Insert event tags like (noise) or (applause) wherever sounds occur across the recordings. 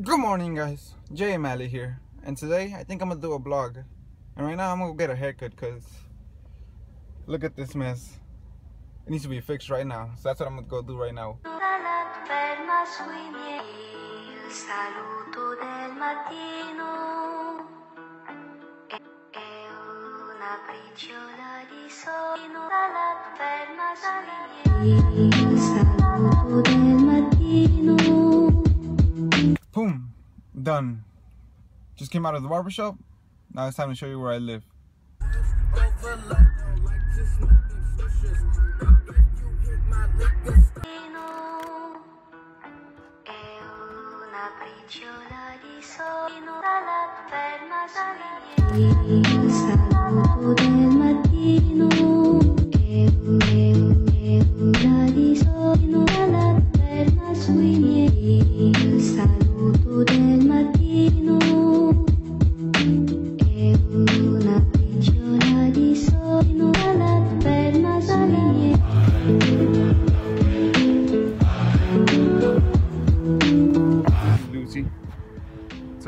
Good morning guys, Jay Malley here. And today I think I'm gonna do a vlog. And right now I'm gonna get a haircut because look at this mess. It needs to be fixed right now. So that's what I'm gonna go do right now done. Just came out of the barbershop. Now it's time to show you where I live.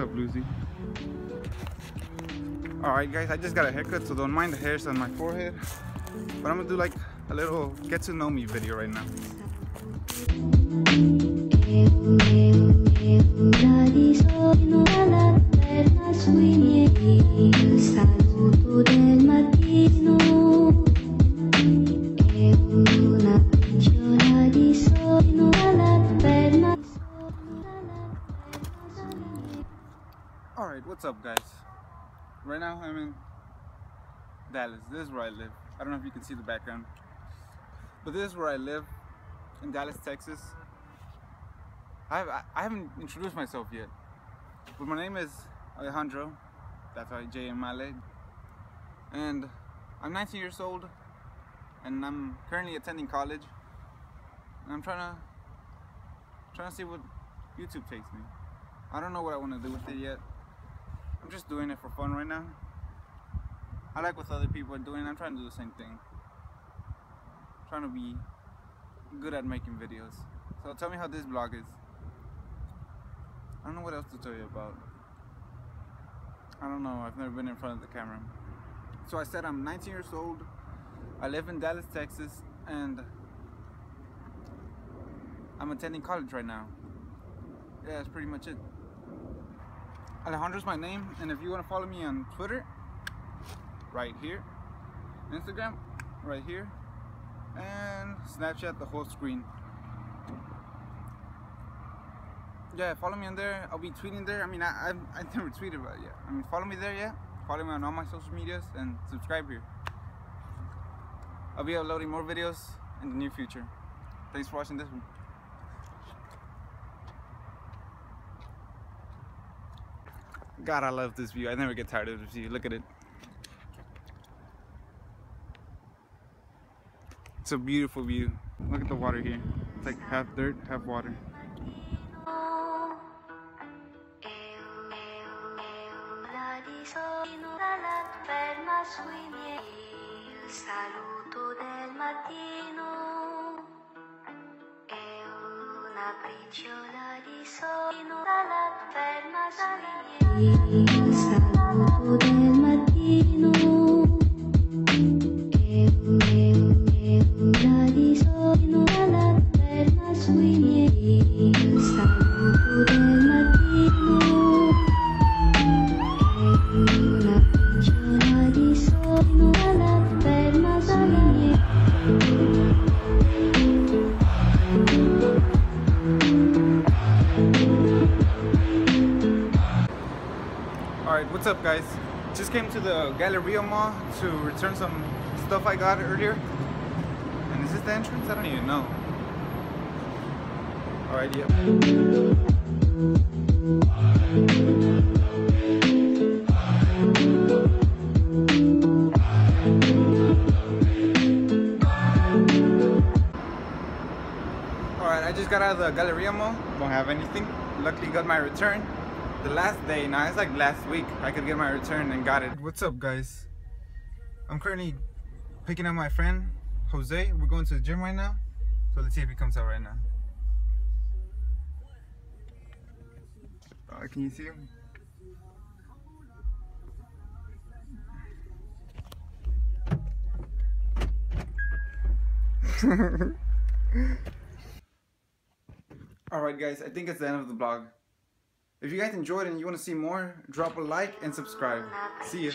Up, Lucy? Alright guys, I just got a haircut, so don't mind the hairs on my forehead. But I'm gonna do like a little get to know me video right now. Alright, what's up guys? Right now I'm in Dallas. This is where I live. I don't know if you can see the background. But this is where I live in Dallas, Texas. I, I haven't introduced myself yet. But my name is Alejandro. That's why J M Male. And I'm 19 years old and I'm currently attending college. And I'm trying to trying to see what YouTube takes me. I don't know what I want to do with it yet. I'm just doing it for fun right now. I like what other people are doing. I'm trying to do the same thing. trying to be good at making videos. So tell me how this vlog is. I don't know what else to tell you about. I don't know. I've never been in front of the camera. So I said I'm 19 years old. I live in Dallas, Texas, and I'm attending college right now. Yeah, that's pretty much it. Alejandro's my name, and if you want to follow me on Twitter, right here, Instagram, right here, and Snapchat, the whole screen. Yeah, follow me on there. I'll be tweeting there. I mean, I, I, I never (laughs) tweeted about yet. I mean, follow me there, yeah. Follow me on all my social medias and subscribe here. I'll be uploading more videos in the near future. Thanks for watching this one. God, I love this view. I never get tired of this view. Look at it. It's a beautiful view. Look at the water here. It's like half dirt, half water. saluto del mattino una briciola di sole dalla ferma sui il saluto del mattino è una di sole dalla ferma sui miei up guys? Just came to the Galleria Mall to return some stuff I got earlier. And is this the entrance? I don't even know. Alright, yep. Alright, I just got out of the Galleria Mall. Don't have anything. Luckily got my return. The last day, now it's like last week, I could get my return and got it. What's up guys? I'm currently picking up my friend, Jose. We're going to the gym right now. So let's see if he comes out right now. Uh, can you see him? (laughs) Alright guys, I think it's the end of the vlog. If you guys enjoyed and you want to see more, drop a like and subscribe. See ya.